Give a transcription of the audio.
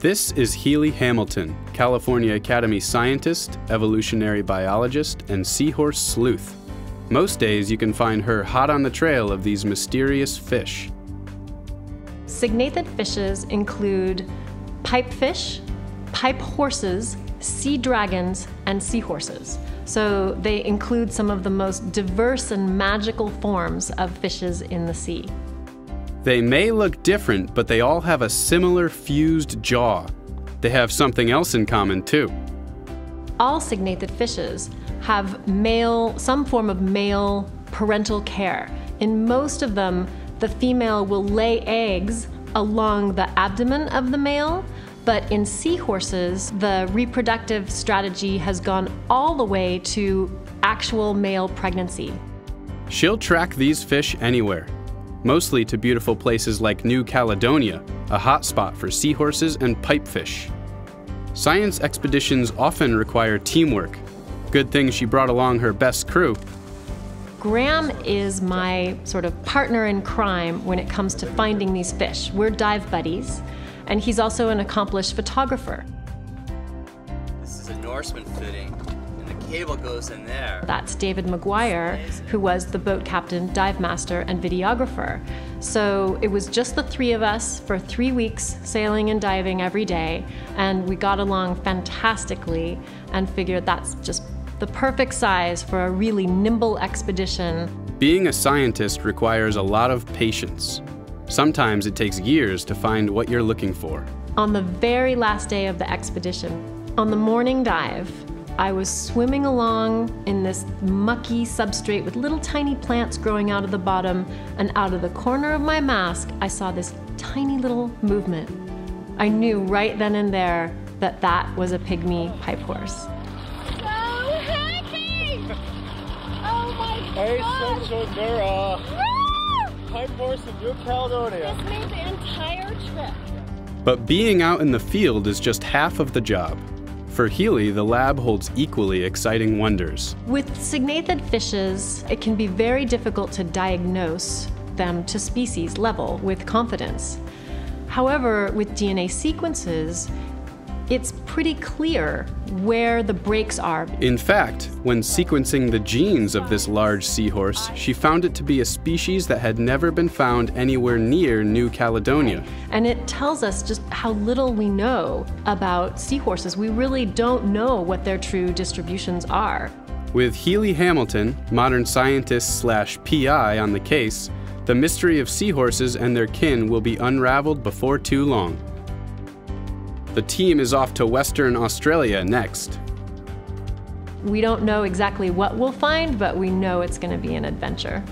This is Healy Hamilton, California Academy scientist, evolutionary biologist, and seahorse sleuth. Most days you can find her hot on the trail of these mysterious fish. Syngnathid fishes include pipefish, pipe horses, sea dragons, and seahorses. So they include some of the most diverse and magical forms of fishes in the sea. They may look different, but they all have a similar fused jaw. They have something else in common too. All syngnathid fishes have male, some form of male parental care. In most of them, the female will lay eggs along the abdomen of the male, but in seahorses, the reproductive strategy has gone all the way to actual male pregnancy. She'll track these fish anywhere, mostly to beautiful places like New Caledonia, a hotspot for seahorses and pipefish. Science expeditions often require teamwork. Good thing she brought along her best crew. Graham is my sort of partner in crime when it comes to finding these fish. We're dive buddies, and he's also an accomplished photographer. This is a Norseman fitting cable goes in there. That's David McGuire, who was the boat captain, dive master, and videographer. So it was just the three of us for three weeks, sailing and diving every day, and we got along fantastically and figured that's just the perfect size for a really nimble expedition. Being a scientist requires a lot of patience. Sometimes it takes years to find what you're looking for. On the very last day of the expedition, on the morning dive, I was swimming along in this mucky substrate with little tiny plants growing out of the bottom, and out of the corner of my mask, I saw this tiny little movement. I knew right then and there that that was a pygmy pipe horse. Oh, so happy! Oh my gosh! Hey, god! Central Nura! Woo! Pipe horse in New Caledonia. This made the entire trip. But being out in the field is just half of the job. For Healy, the lab holds equally exciting wonders. With syngnathid fishes, it can be very difficult to diagnose them to species level with confidence. However, with DNA sequences, it's pretty clear where the breaks are. In fact, when sequencing the genes of this large seahorse, she found it to be a species that had never been found anywhere near New Caledonia. And it tells us just how little we know about seahorses. We really don't know what their true distributions are. With Healy Hamilton, modern scientist slash PI on the case, the mystery of seahorses and their kin will be unraveled before too long. The team is off to Western Australia next. We don't know exactly what we'll find, but we know it's going to be an adventure.